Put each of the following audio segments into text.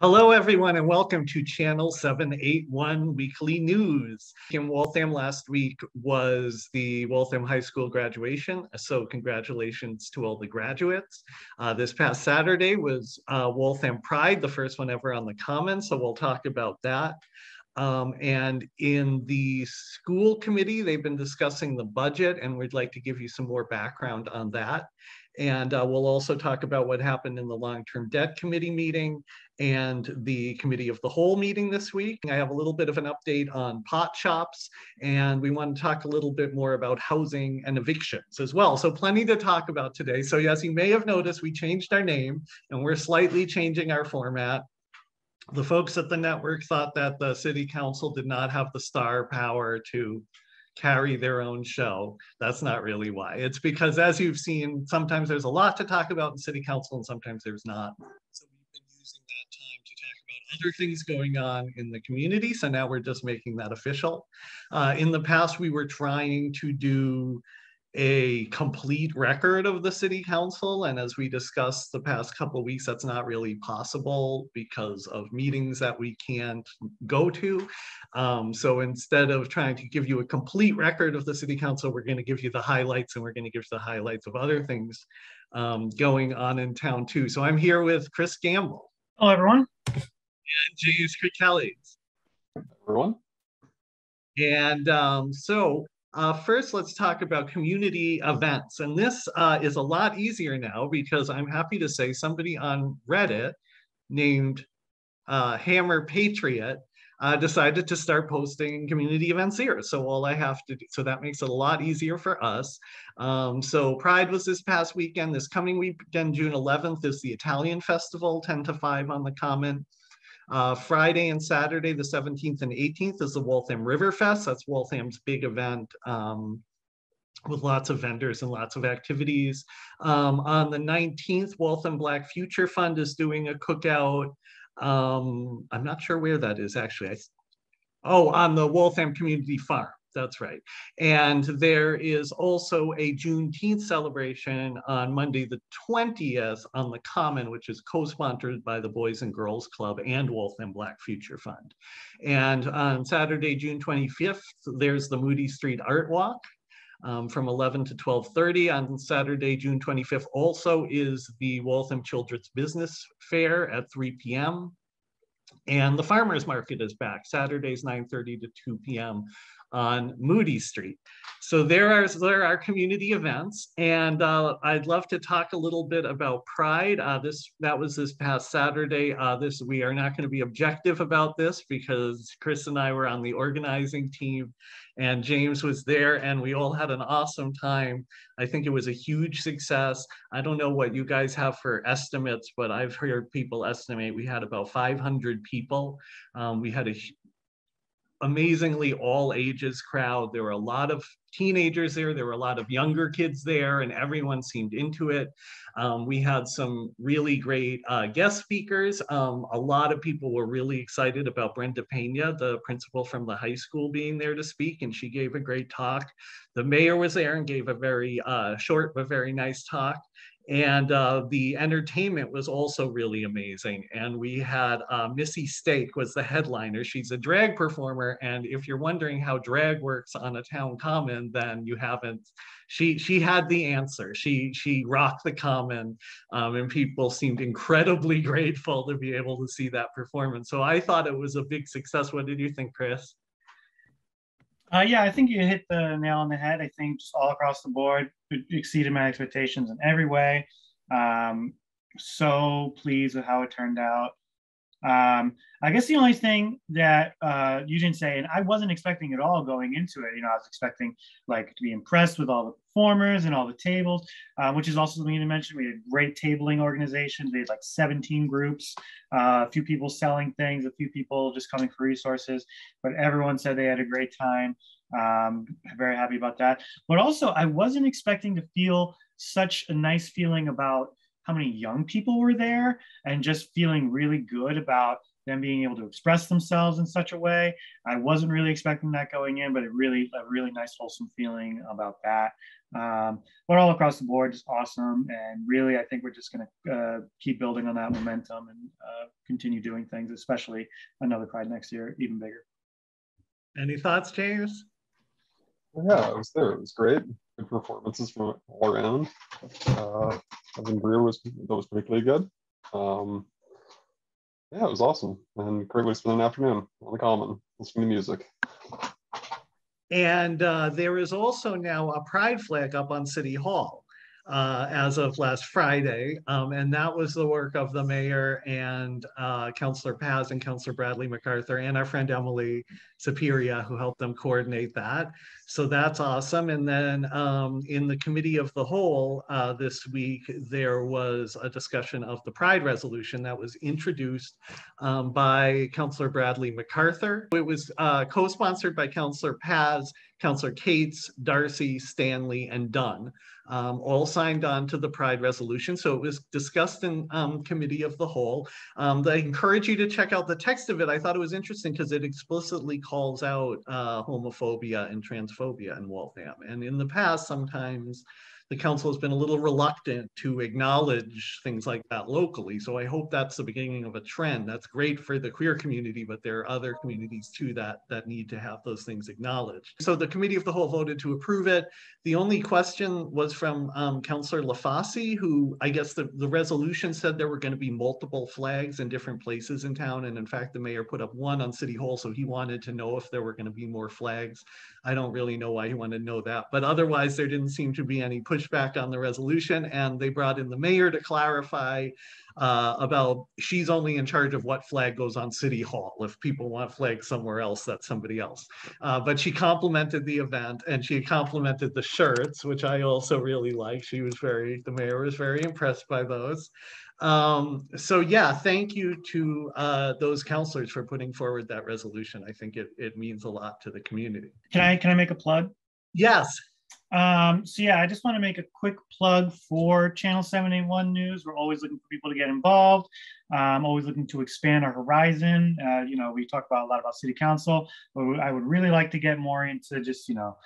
Hello, everyone, and welcome to Channel 781 Weekly News. In Waltham last week was the Waltham High School graduation, so congratulations to all the graduates. Uh, this past Saturday was uh, Waltham Pride, the first one ever on the Common, so we'll talk about that. Um, and in the school committee, they've been discussing the budget, and we'd like to give you some more background on that. And uh, we'll also talk about what happened in the long-term debt committee meeting and the committee of the whole meeting this week. I have a little bit of an update on pot shops and we want to talk a little bit more about housing and evictions as well. So plenty to talk about today. So as you may have noticed, we changed our name and we're slightly changing our format. The folks at the network thought that the city council did not have the star power to carry their own show. That's not really why. It's because as you've seen, sometimes there's a lot to talk about in city council and sometimes there's not. So using that time to talk about other things going on in the community. So now we're just making that official. Uh, in the past, we were trying to do a complete record of the city council. And as we discussed the past couple of weeks, that's not really possible because of meetings that we can't go to. Um, so instead of trying to give you a complete record of the city council, we're going to give you the highlights and we're going to give you the highlights of other things um, going on in town too. So I'm here with Chris Gamble. Hello, everyone. And James Kelly. Everyone. And um, so uh, first, let's talk about community events. And this uh, is a lot easier now because I'm happy to say somebody on Reddit named uh, Hammer Patriot uh, decided to start posting community events here. So all I have to do, so that makes it a lot easier for us. Um, so Pride was this past weekend. This coming weekend, June 11th, is the Italian Festival, 10 to 5 on the Common. Uh, Friday and Saturday, the 17th and 18th, is the Waltham River Fest. That's Waltham's big event um, with lots of vendors and lots of activities. Um, on the 19th, Waltham Black Future Fund is doing a cookout. Um, I'm not sure where that is actually. I, oh, on the Waltham Community Farm. That's right. And there is also a Juneteenth celebration on Monday, the 20th on the Common, which is co-sponsored by the Boys and Girls Club and Waltham Black Future Fund. And on Saturday, June 25th, there's the Moody Street Art Walk. Um, from 11 to 12.30 on Saturday, June 25th also is the Waltham Children's Business Fair at 3 p.m. And the farmer's market is back, Saturdays 9.30 to 2 p.m on Moody Street. So there are, there are community events and uh, I'd love to talk a little bit about Pride. Uh, this That was this past Saturday. Uh, this We are not gonna be objective about this because Chris and I were on the organizing team and James was there and we all had an awesome time. I think it was a huge success. I don't know what you guys have for estimates, but I've heard people estimate we had about 500 people. Um, we had a amazingly all ages crowd. There were a lot of teenagers there, there were a lot of younger kids there, and everyone seemed into it. Um, we had some really great uh, guest speakers. Um, a lot of people were really excited about Brenda Pena, the principal from the high school, being there to speak, and she gave a great talk. The mayor was there and gave a very uh, short but very nice talk. And uh, the entertainment was also really amazing. And we had uh, Missy Stake was the headliner. She's a drag performer. And if you're wondering how drag works on a town common, then you haven't, she, she had the answer. She, she rocked the common um, and people seemed incredibly grateful to be able to see that performance. So I thought it was a big success. What did you think, Chris? Uh, yeah, I think you hit the nail on the head. I think just all across the board, exceeded my expectations in every way. Um, so pleased with how it turned out. Um, I guess the only thing that uh, you didn't say, and I wasn't expecting at all going into it. You know, I was expecting like to be impressed with all the performers and all the tables, uh, which is also something you mentioned. We had great tabling organizations. We had like 17 groups, uh, a few people selling things, a few people just coming for resources, but everyone said they had a great time. Um, very happy about that. But also, I wasn't expecting to feel such a nice feeling about how many young people were there and just feeling really good about them being able to express themselves in such a way. I wasn't really expecting that going in, but it really a really nice wholesome feeling about that. Um, but all across the board, just awesome. And really, I think we're just going to uh, keep building on that momentum and uh, continue doing things, especially another Pride next year, even bigger. Any thoughts, James? Yeah, I was there. It was great. Good performances from all around. Uh, Evan Greer was that was particularly good. Um, yeah, it was awesome and great way to spend an afternoon on the common listening to music. And uh, there is also now a pride flag up on City Hall uh, as of last Friday. Um, and that was the work of the mayor and uh, Councillor Paz and Councillor Bradley MacArthur and our friend Emily Superior who helped them coordinate that. So that's awesome. And then um, in the committee of the whole uh, this week, there was a discussion of the Pride resolution that was introduced um, by Councillor Bradley MacArthur. It was uh, co-sponsored by Councillor Paz, Councillor Cates, Darcy, Stanley, and Dunn um, all signed on to the Pride resolution. So it was discussed in um, committee of the whole. Um, I encourage you to check out the text of it. I thought it was interesting because it explicitly calls out uh, homophobia and transphobia in Waltham. And in the past, sometimes the council has been a little reluctant to acknowledge things like that locally. So I hope that's the beginning of a trend. That's great for the queer community, but there are other communities too that, that need to have those things acknowledged. So the committee of the whole voted to approve it. The only question was from um, Councillor LaFauci, who I guess the, the resolution said there were going to be multiple flags in different places in town. And in fact, the mayor put up one on City Hall. So he wanted to know if there were going to be more flags. I don't really know why he wanted to know that. But otherwise, there didn't seem to be any pushback on the resolution. And they brought in the mayor to clarify uh, about she's only in charge of what flag goes on City Hall. If people want flags somewhere else, that's somebody else. Uh, but she complimented the event and she complimented the shirts, which I also really like. She was very, the mayor was very impressed by those. Um, so yeah, thank you to uh, those counselors for putting forward that resolution. I think it, it means a lot to the community. Can I can I make a plug? Yes. Um, so yeah, I just want to make a quick plug for Channel 781 News. We're always looking for people to get involved. I'm um, always looking to expand our horizon. Uh, you know, we talk about a lot about city council, but I would really like to get more into just, you know,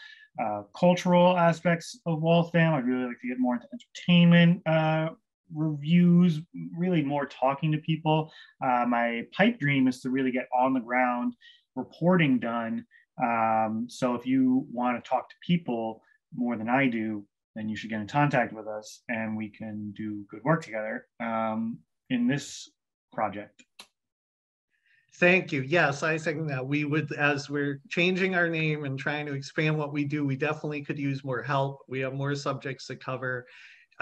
uh, cultural aspects of Waltham. I'd really like to get more into entertainment uh, reviews, really more talking to people. Uh, my pipe dream is to really get on the ground reporting done. Um, so if you want to talk to people, more than I do, then you should get in contact with us and we can do good work together um, in this project. Thank you. Yes, I think that we would, as we're changing our name and trying to expand what we do, we definitely could use more help. We have more subjects to cover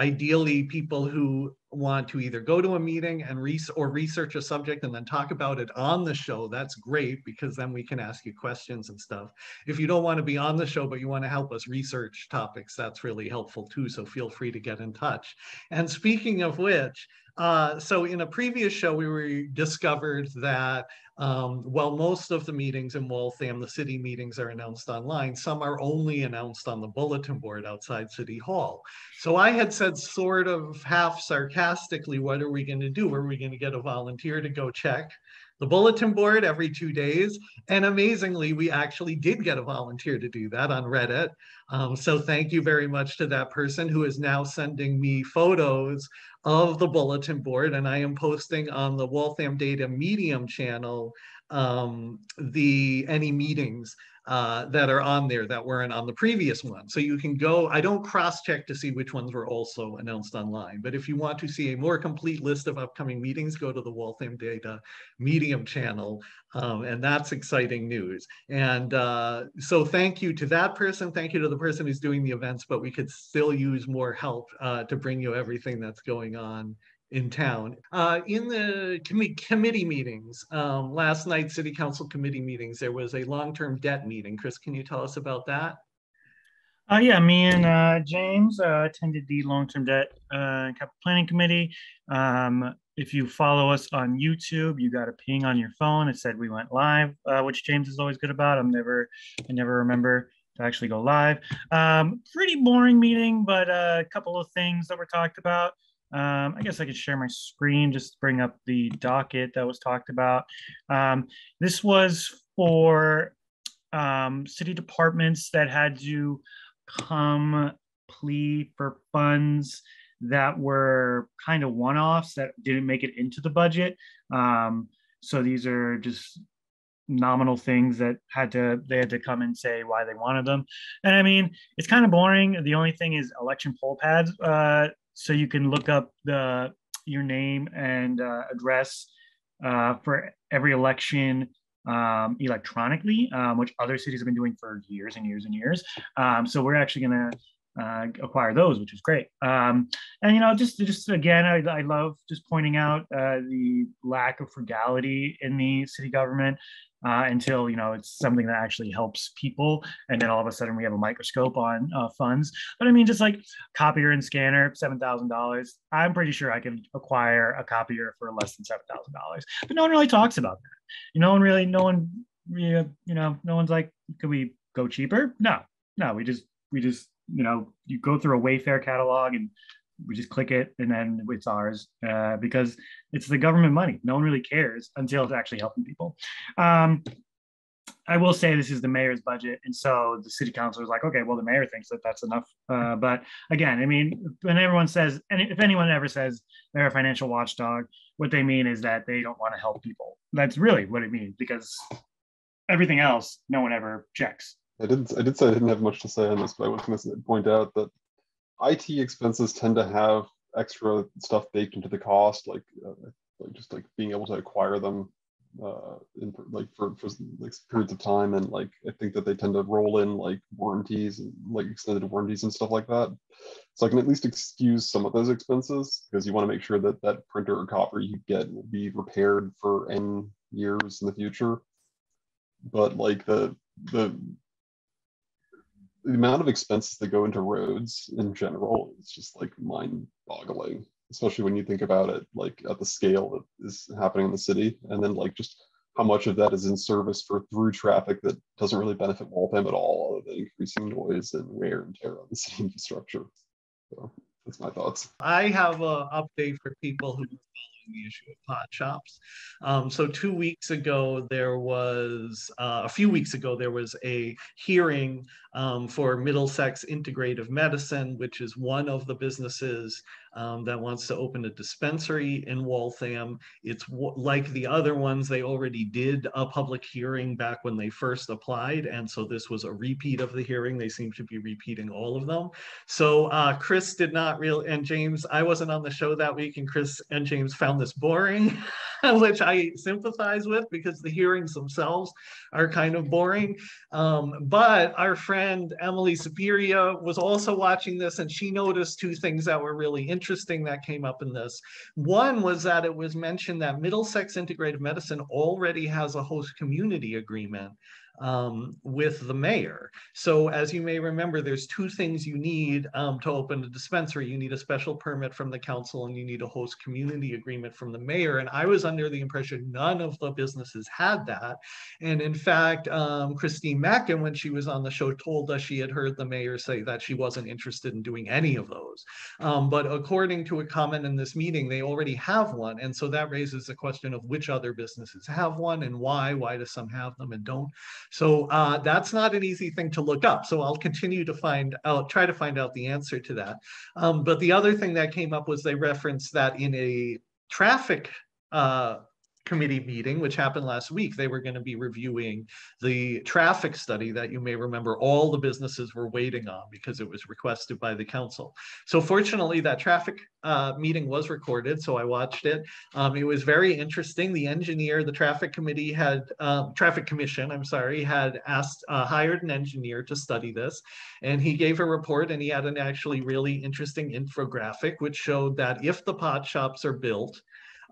ideally people who want to either go to a meeting and re- or research a subject and then talk about it on the show that's great because then we can ask you questions and stuff. If you don't want to be on the show but you want to help us research topics that's really helpful too so feel free to get in touch. And speaking of which uh, so in a previous show, we discovered that um, while most of the meetings in Waltham, the city meetings are announced online, some are only announced on the bulletin board outside City Hall. So I had said sort of half sarcastically, what are we going to do? Are we going to get a volunteer to go check the bulletin board every two days. And amazingly, we actually did get a volunteer to do that on Reddit. Um, so thank you very much to that person who is now sending me photos of the bulletin board. And I am posting on the Waltham Data Medium channel um, the any meetings uh, that are on there that weren't on the previous one. So you can go, I don't cross check to see which ones were also announced online, but if you want to see a more complete list of upcoming meetings, go to the Waltham Data Medium channel. Um, and that's exciting news. And uh, so thank you to that person. Thank you to the person who's doing the events, but we could still use more help uh, to bring you everything that's going on in town. Uh, in the com committee meetings, um, last night, city council committee meetings, there was a long-term debt meeting. Chris, can you tell us about that? Uh, yeah, me and uh, James uh, attended the long-term debt uh, capital planning committee. Um, if you follow us on YouTube, you got a ping on your phone. It said we went live, uh, which James is always good about. I'm never, I never remember to actually go live. Um, pretty boring meeting, but uh, a couple of things that were talked about. Um, I guess I could share my screen, just bring up the docket that was talked about. Um, this was for um, city departments that had to come plea for funds that were kind of one-offs that didn't make it into the budget. Um, so these are just nominal things that had to they had to come and say why they wanted them. And I mean, it's kind of boring. The only thing is election poll pads, uh, so you can look up the your name and uh, address uh, for every election um, electronically, um, which other cities have been doing for years and years and years. Um, so we're actually going to uh, acquire those, which is great. Um, and you know, just just again, I, I love just pointing out uh, the lack of frugality in the city government uh, until you know it's something that actually helps people, and then all of a sudden we have a microscope on uh, funds. But I mean, just like copier and scanner, seven thousand dollars. I'm pretty sure I can acquire a copier for less than seven thousand dollars. But no one really talks about that. You know, no one really, no one, you know, no one's like, could we go cheaper? No, no, we just we just you know, you go through a Wayfair catalog and we just click it and then it's ours uh, because it's the government money. No one really cares until it's actually helping people. Um, I will say this is the mayor's budget, and so the city council is like, okay, well, the mayor thinks that that's enough. Uh, but again, I mean, when everyone says, and if anyone ever says they're a financial watchdog, what they mean is that they don't want to help people. That's really what it means because everything else, no one ever checks. I did I did say I didn't have much to say on this, but I was going to point out that IT expenses tend to have extra stuff baked into the cost, like uh, like just like being able to acquire them uh, in like for, for like periods of time, and like I think that they tend to roll in like warranties and like extended warranties and stuff like that. So I can at least excuse some of those expenses because you want to make sure that that printer or copy you get will be repaired for n years in the future. But like the the the amount of expenses that go into roads in general is just like mind boggling especially when you think about it like at the scale that is happening in the city. And then like just how much of that is in service for through traffic that doesn't really benefit Waltham at all other than increasing noise and wear and tear on the city infrastructure. So that's my thoughts. I have an update for people who the issue of pot shops. Um, so two weeks ago, there was, uh, a few weeks ago, there was a hearing um, for Middlesex Integrative Medicine, which is one of the businesses um, that wants to open a dispensary in Waltham. It's like the other ones, they already did a public hearing back when they first applied. And so this was a repeat of the hearing. They seem to be repeating all of them. So uh, Chris did not real, and James, I wasn't on the show that week, and Chris and James found this boring, which I sympathize with because the hearings themselves are kind of boring. Um, but our friend Emily Superia was also watching this and she noticed two things that were really interesting that came up in this. One was that it was mentioned that Middlesex Integrative Medicine already has a host community agreement um, with the mayor. So as you may remember, there's two things you need um, to open a dispensary. You need a special permit from the council and you need a host community agreement from the mayor. And I was under the impression none of the businesses had that. And in fact, um, Christine Mackin, when she was on the show, told us she had heard the mayor say that she wasn't interested in doing any of those. Um, but according to a comment in this meeting, they already have one. And so that raises the question of which other businesses have one and why. Why do some have them and don't? So uh, that's not an easy thing to look up. So I'll continue to find out, try to find out the answer to that. Um, but the other thing that came up was they referenced that in a traffic uh, committee meeting, which happened last week, they were going to be reviewing the traffic study that you may remember all the businesses were waiting on because it was requested by the council. So fortunately, that traffic uh, meeting was recorded, so I watched it. Um, it was very interesting. The engineer, the traffic committee had, um, traffic commission, I'm sorry, had asked, uh, hired an engineer to study this, and he gave a report and he had an actually really interesting infographic which showed that if the pot shops are built,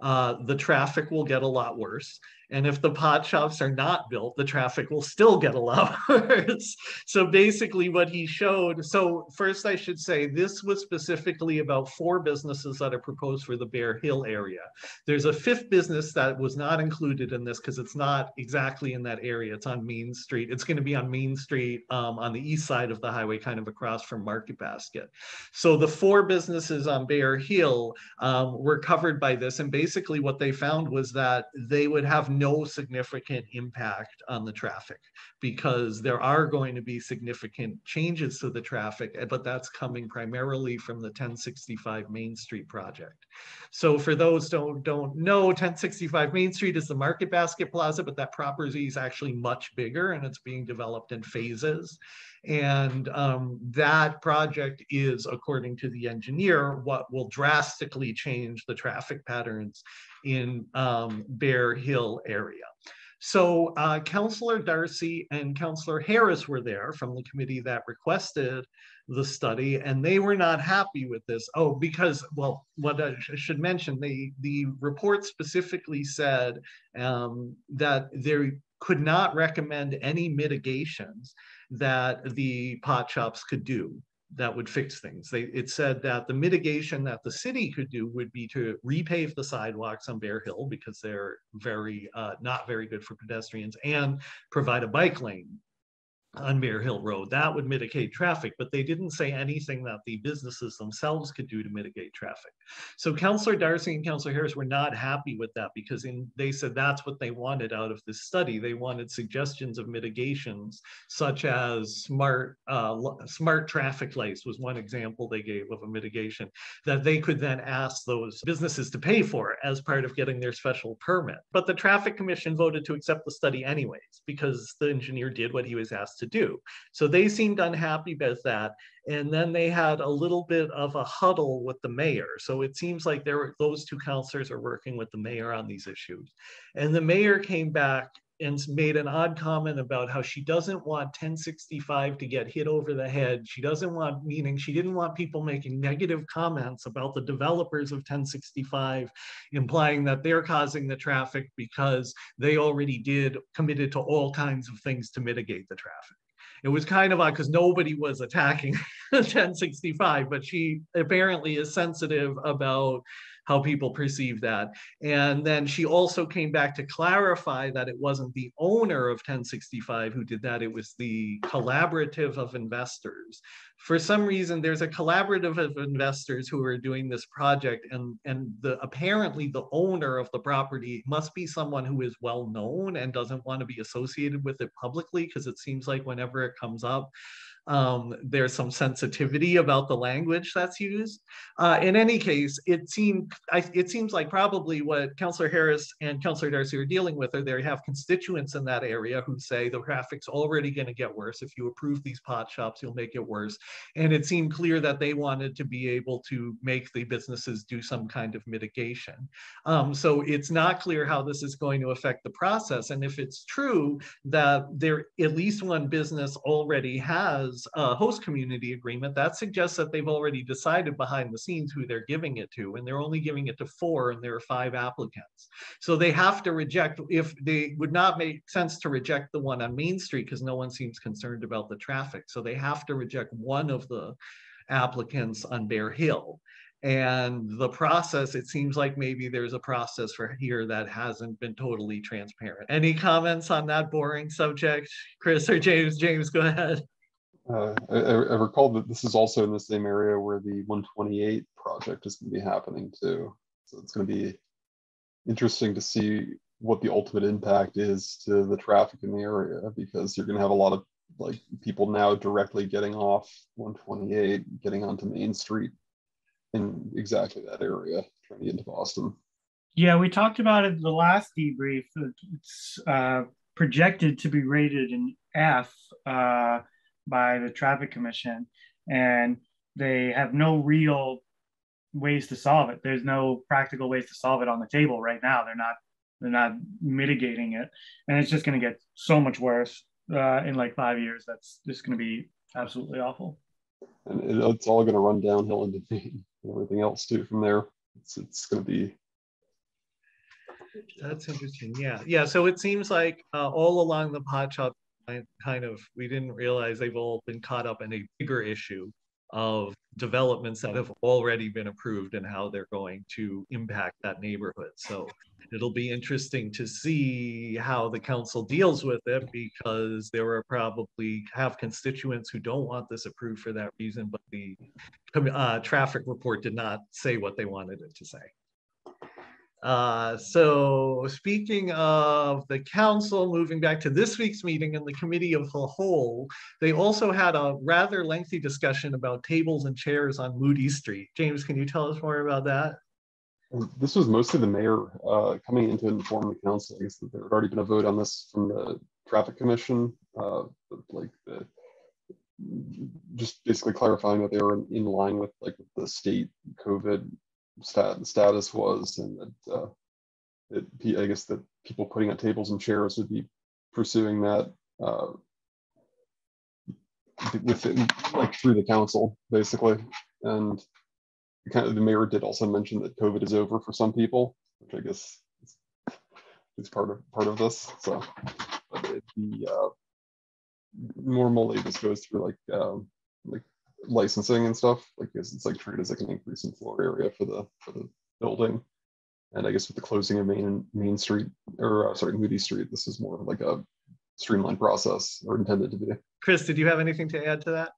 uh, the traffic will get a lot worse. And if the pot shops are not built, the traffic will still get a lot worse. so basically, what he showed so, first, I should say this was specifically about four businesses that are proposed for the Bear Hill area. There's a fifth business that was not included in this because it's not exactly in that area. It's on Main Street. It's going to be on Main Street um, on the east side of the highway, kind of across from Market Basket. So, the four businesses on Bear Hill um, were covered by this. And basically, basically what they found was that they would have no significant impact on the traffic because there are going to be significant changes to the traffic, eh, but that's coming primarily from the 1065 Main Street project. So for those don't don't know, 1065 Main Street is the Market Basket Plaza, but that property is actually much bigger and it's being developed in phases. And um, that project is, according to the engineer, what will drastically change the traffic patterns in um, Bear Hill area. So uh, Councillor Darcy and Councillor Harris were there from the committee that requested the study, and they were not happy with this. Oh, because, well, what I should mention, the, the report specifically said um, that they could not recommend any mitigations that the pot shops could do that would fix things. They, it said that the mitigation that the city could do would be to repave the sidewalks on Bear Hill because they're very, uh, not very good for pedestrians and provide a bike lane on Bear Hill Road. That would mitigate traffic, but they didn't say anything that the businesses themselves could do to mitigate traffic. So Councillor Darcy and Councillor Harris were not happy with that because in, they said that's what they wanted out of this study. They wanted suggestions of mitigations such as smart uh, smart traffic lights was one example they gave of a mitigation that they could then ask those businesses to pay for as part of getting their special permit. But the traffic commission voted to accept the study anyways because the engineer did what he was asked to do. So they seemed unhappy with that. And then they had a little bit of a huddle with the mayor. So it seems like there were, those two counselors are working with the mayor on these issues. And the mayor came back and made an odd comment about how she doesn't want 1065 to get hit over the head. She doesn't want, meaning she didn't want people making negative comments about the developers of 1065, implying that they're causing the traffic because they already did committed to all kinds of things to mitigate the traffic it was kind of odd because nobody was attacking 1065, but she apparently is sensitive about how people perceive that. And then she also came back to clarify that it wasn't the owner of 1065 who did that, it was the collaborative of investors. For some reason, there's a collaborative of investors who are doing this project, and, and the apparently the owner of the property must be someone who is well known and doesn't want to be associated with it publicly because it seems like whenever it comes up, um, there's some sensitivity about the language that's used. Uh, in any case, it seemed I, it seems like probably what Councillor Harris and Councillor Darcy are dealing with are they have constituents in that area who say the traffic's already going to get worse. If you approve these pot shops, you'll make it worse. And it seemed clear that they wanted to be able to make the businesses do some kind of mitigation. Um, so it's not clear how this is going to affect the process. And if it's true that there at least one business already has a uh, host community agreement, that suggests that they've already decided behind the scenes who they're giving it to, and they're only giving it to four, and there are five applicants. So they have to reject, if they would not make sense to reject the one on Main Street because no one seems concerned about the traffic. So they have to reject one of the applicants on Bear Hill. And the process it seems like maybe there's a process for here that hasn't been totally transparent. Any comments on that boring subject? Chris or james? James go ahead uh, I, I, recall that this is also in the same area where the 128 project is going to be happening too. So it's going to be interesting to see what the ultimate impact is to the traffic in the area because you're going to have a lot of like people now directly getting off 128, getting onto Main Street in exactly that area, trying to get into Boston. Yeah, we talked about it the last debrief. It's uh, projected to be rated an F. Uh, by the traffic commission and they have no real ways to solve it. There's no practical ways to solve it on the table right now. They're not they're not mitigating it. And it's just going to get so much worse uh, in like five years. That's just going to be absolutely awful. And it's all going to run downhill into Main and everything else too from there. It's, it's going to be that's interesting. Yeah. Yeah. So it seems like uh, all along the pot shop kind of we didn't realize they've all been caught up in a bigger issue of developments that have already been approved and how they're going to impact that neighborhood. So it'll be interesting to see how the council deals with it because there are probably have constituents who don't want this approved for that reason, but the uh, traffic report did not say what they wanted it to say. Uh, so speaking of the council, moving back to this week's meeting and the committee of the whole, they also had a rather lengthy discussion about tables and chairs on Moody Street. James, can you tell us more about that? This was mostly the mayor uh, coming in to inform the council. I guess that there had already been a vote on this from the traffic commission, uh, like the, just basically clarifying that they were in line with like the state COVID stat status was, and that uh, it, I guess that people putting up tables and chairs would be pursuing that uh, within like through the council basically, and kind of the mayor did also mention that COVID is over for some people, which I guess is, is part of part of this. So but it, the uh, normally this goes through like um, like licensing and stuff. Like it's, it's like treated as like an increase in floor area for the for the building. And I guess with the closing of Main Main Street or uh, sorry Moody Street, this is more like a streamlined process or intended to be. Chris, did you have anything to add to that?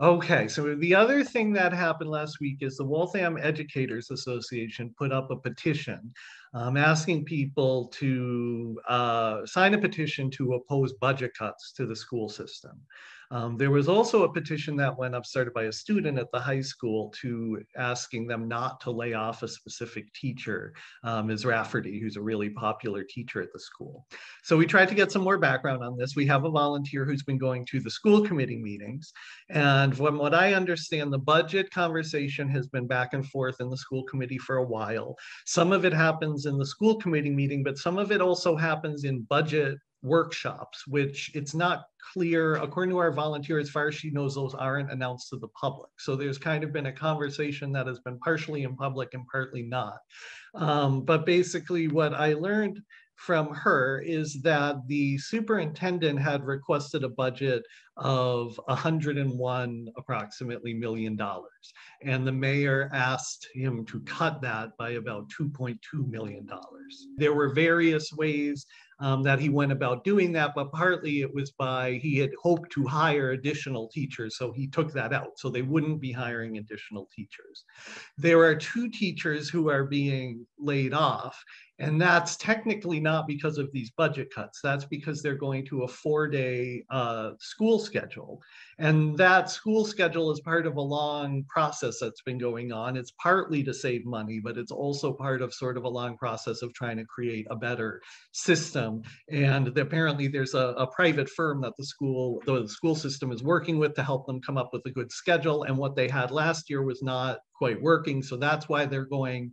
Okay, so the other thing that happened last week is the Waltham Educators Association put up a petition um, asking people to uh, sign a petition to oppose budget cuts to the school system. Um, there was also a petition that went up started by a student at the high school to asking them not to lay off a specific teacher, um, Ms. Rafferty, who's a really popular teacher at the school. So we tried to get some more background on this. We have a volunteer who's been going to the school committee meetings. And from what I understand, the budget conversation has been back and forth in the school committee for a while. Some of it happens in the school committee meeting, but some of it also happens in budget workshops, which it's not clear, according to our volunteer, as far as she knows, those aren't announced to the public. So there's kind of been a conversation that has been partially in public and partly not. Um, but basically what I learned from her is that the superintendent had requested a budget of 101 approximately million dollars and the mayor asked him to cut that by about 2.2 million dollars there were various ways um, that he went about doing that, but partly it was by he had hoped to hire additional teachers, so he took that out. So they wouldn't be hiring additional teachers. There are two teachers who are being laid off, and that's technically not because of these budget cuts. That's because they're going to a four day uh, school schedule. And that school schedule is part of a long process that's been going on. It's partly to save money, but it's also part of sort of a long process of trying to create a better system. And apparently there's a, a private firm that the school, the school system is working with to help them come up with a good schedule. And what they had last year was not quite working. So that's why they're going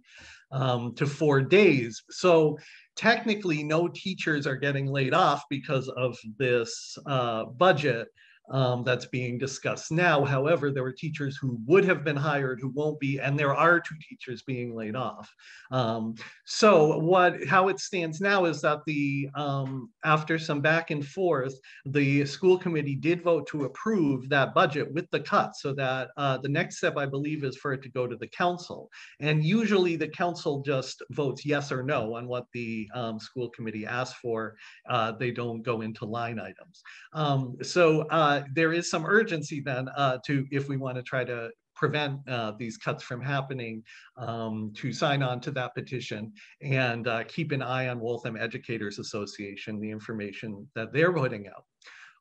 um, to four days. So technically, no teachers are getting laid off because of this uh, budget um, that's being discussed now. However, there were teachers who would have been hired who won't be, and there are two teachers being laid off. Um, so what how it stands now is that the um, after some back and forth, the school committee did vote to approve that budget with the cut, so that uh, the next step I believe is for it to go to the council. And usually the council just votes yes or no on what the um, school committee asked for. Uh, they don't go into line items. Um, so. Uh, uh, there is some urgency then uh, to, if we want to try to prevent uh, these cuts from happening, um, to sign on to that petition and uh, keep an eye on Waltham Educators Association, the information that they're putting out.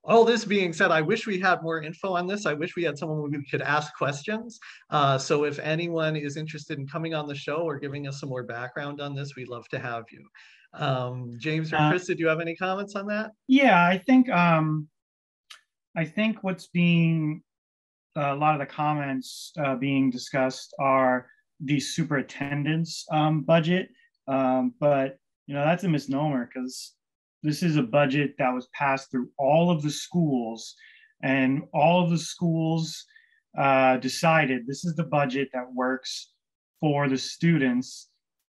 All this being said, I wish we had more info on this. I wish we had someone we could ask questions. Uh, so if anyone is interested in coming on the show or giving us some more background on this, we'd love to have you. Um, James or uh, Chris, did you have any comments on that? Yeah, I think um, I think what's being uh, a lot of the comments uh, being discussed are the superintendent's um, budget, um, but you know that's a misnomer because this is a budget that was passed through all of the schools, and all of the schools uh, decided this is the budget that works for the students,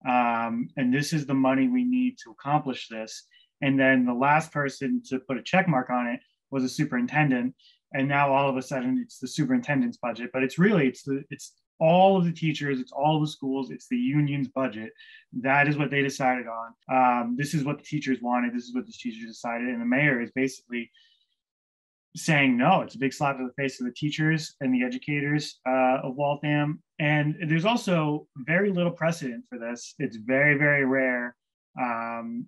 um, and this is the money we need to accomplish this. And then the last person to put a check mark on it was a superintendent and now all of a sudden it's the superintendent's budget but it's really it's the it's all of the teachers it's all the schools it's the union's budget that is what they decided on um, this is what the teachers wanted this is what the teachers decided and the mayor is basically saying no. It's a big slap to the face of the teachers and the educators uh, of Waltham. And there's also very little precedent for this. It's very, very rare. Um,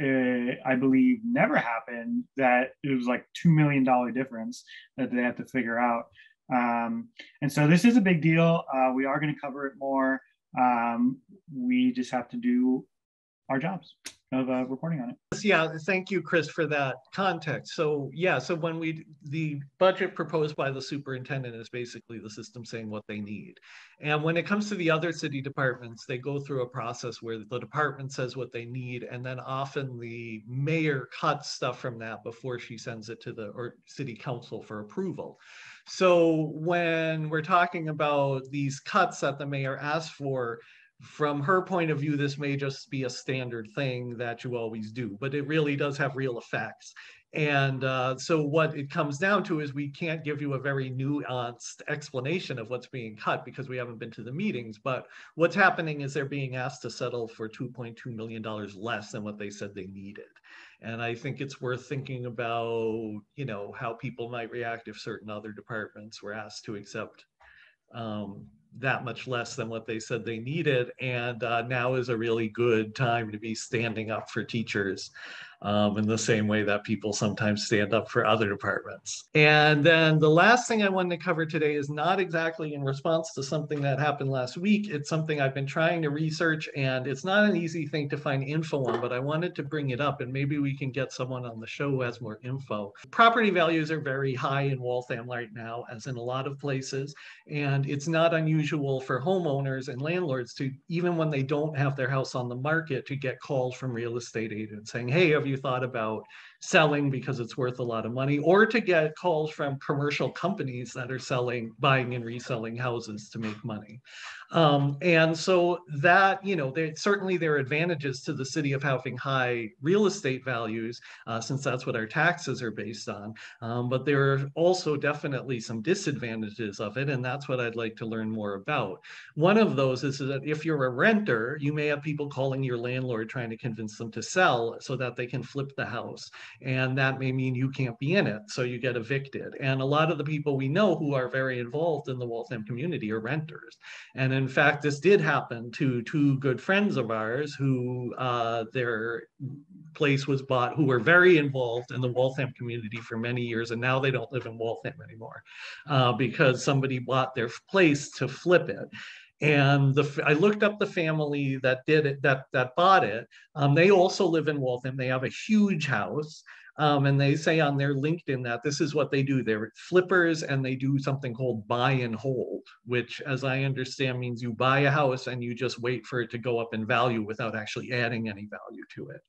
uh, I believe never happened that it was like $2 million difference that they had to figure out. Um, and so this is a big deal. Uh, we are going to cover it more. Um, we just have to do our jobs of uh, reporting on it. Yeah, thank you, Chris, for that context. So yeah, so when we the budget proposed by the superintendent is basically the system saying what they need. And when it comes to the other city departments, they go through a process where the department says what they need, and then often the mayor cuts stuff from that before she sends it to the or city council for approval. So when we're talking about these cuts that the mayor asked for, from her point of view, this may just be a standard thing that you always do, but it really does have real effects. And uh, so what it comes down to is we can't give you a very nuanced explanation of what's being cut because we haven't been to the meetings. But what's happening is they're being asked to settle for $2.2 million less than what they said they needed. And I think it's worth thinking about, you know, how people might react if certain other departments were asked to accept um, that much less than what they said they needed. And uh, now is a really good time to be standing up for teachers um, in the same way that people sometimes stand up for other departments. And then the last thing I wanted to cover today is not exactly in response to something that happened last week. It's something I've been trying to research, and it's not an easy thing to find info on, but I wanted to bring it up, and maybe we can get someone on the show who has more info. Property values are very high in Waltham right now, as in a lot of places, and it's not unusual for homeowners and landlords to, even when they don't have their house on the market, to get calls from real estate agents saying, hey, have you thought about selling because it's worth a lot of money, or to get calls from commercial companies that are selling, buying and reselling houses to make money. Um, and so that, you know, they, certainly there are advantages to the city of having high real estate values, uh, since that's what our taxes are based on. Um, but there are also definitely some disadvantages of it, and that's what I'd like to learn more about. One of those is that if you're a renter, you may have people calling your landlord trying to convince them to sell so that they can flip the house and that may mean you can't be in it, so you get evicted. And a lot of the people we know who are very involved in the Waltham community are renters. And in fact, this did happen to two good friends of ours who uh, their place was bought, who were very involved in the Waltham community for many years, and now they don't live in Waltham anymore uh, because somebody bought their place to flip it and the I looked up the family that did it that that bought it. Um, they also live in Waltham. They have a huge house, um, and they say on their LinkedIn that this is what they do. They're flippers, and they do something called buy and hold, which, as I understand, means you buy a house and you just wait for it to go up in value without actually adding any value to it.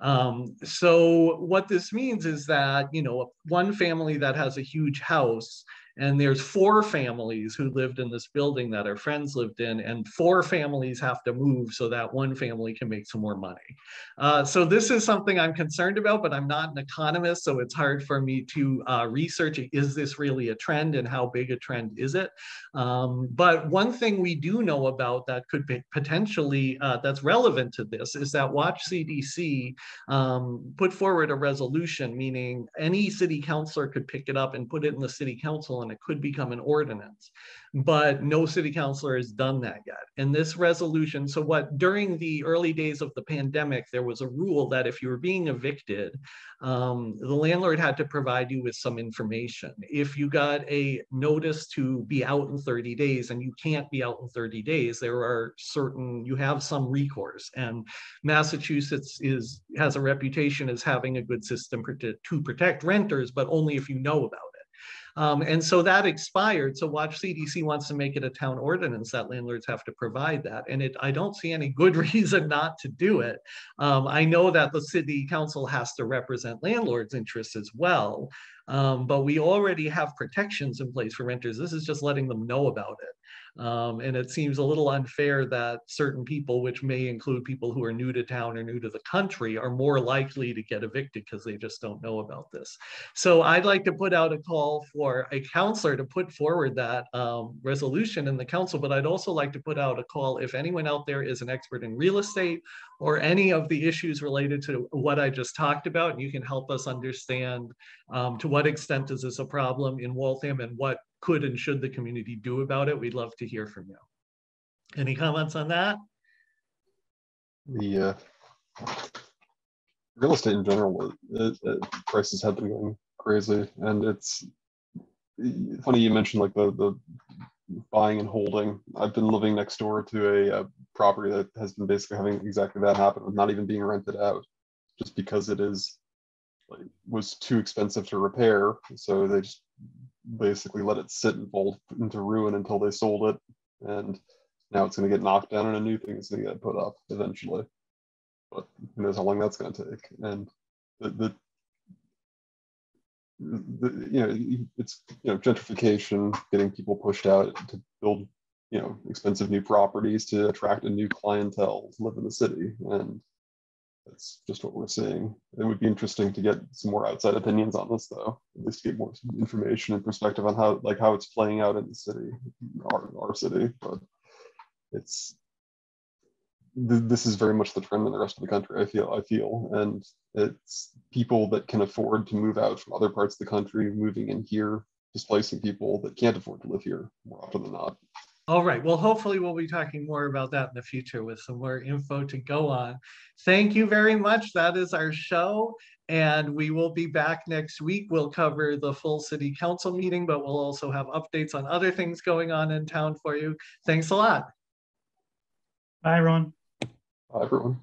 Um, so what this means is that you know one family that has a huge house and there's four families who lived in this building that our friends lived in and four families have to move so that one family can make some more money. Uh, so this is something i'm concerned about but i'm not an economist so it's hard for me to uh, research is this really a trend and how big a trend is it? Um, but one thing we do know about that could be potentially uh, that's relevant to this is that watch cdc um, put forward a resolution meaning any city councilor could pick it up and put it in the city council and it could become an ordinance but no city councilor has done that yet. And this resolution, so what during the early days of the pandemic, there was a rule that if you were being evicted, um, the landlord had to provide you with some information. If you got a notice to be out in 30 days and you can't be out in 30 days, there are certain, you have some recourse. And Massachusetts is has a reputation as having a good system to, to protect renters, but only if you know about it. Um, and so that expired. So Watch CDC wants to make it a town ordinance that landlords have to provide that. And it, I don't see any good reason not to do it. Um, I know that the city council has to represent landlords' interests as well. Um, but we already have protections in place for renters. This is just letting them know about it. Um, and it seems a little unfair that certain people, which may include people who are new to town or new to the country, are more likely to get evicted because they just don't know about this. So I'd like to put out a call for a counselor to put forward that um, resolution in the council, but I'd also like to put out a call if anyone out there is an expert in real estate or any of the issues related to what I just talked about, and you can help us understand um, to what extent is this a problem in Waltham and what could and should the community do about it, we'd love to hear from you. Any comments on that? The uh, real estate in general, it, it, prices have been going crazy, and it's funny you mentioned like the the buying and holding. I've been living next door to a, a property that has been basically having exactly that happen, with not even being rented out, just because it is was too expensive to repair. So they just basically let it sit and fall into ruin until they sold it. And now it's going to get knocked down and a new thing is going to get put up eventually. But who knows how long that's going to take. And the, the, the, you know, it's, you know, gentrification, getting people pushed out to build, you know, expensive new properties to attract a new clientele to live in the city. And that's just what we're seeing. It would be interesting to get some more outside opinions on this, though. At least get more information and perspective on how, like, how it's playing out in the city, our our city. But it's this is very much the trend in the rest of the country. I feel, I feel, and it's people that can afford to move out from other parts of the country, moving in here, displacing people that can't afford to live here more often than not. All right. Well, hopefully we'll be talking more about that in the future with some more info to go on. Thank you very much. That is our show. And we will be back next week. We'll cover the full city council meeting, but we'll also have updates on other things going on in town for you. Thanks a lot. Bye, everyone. Bye, everyone.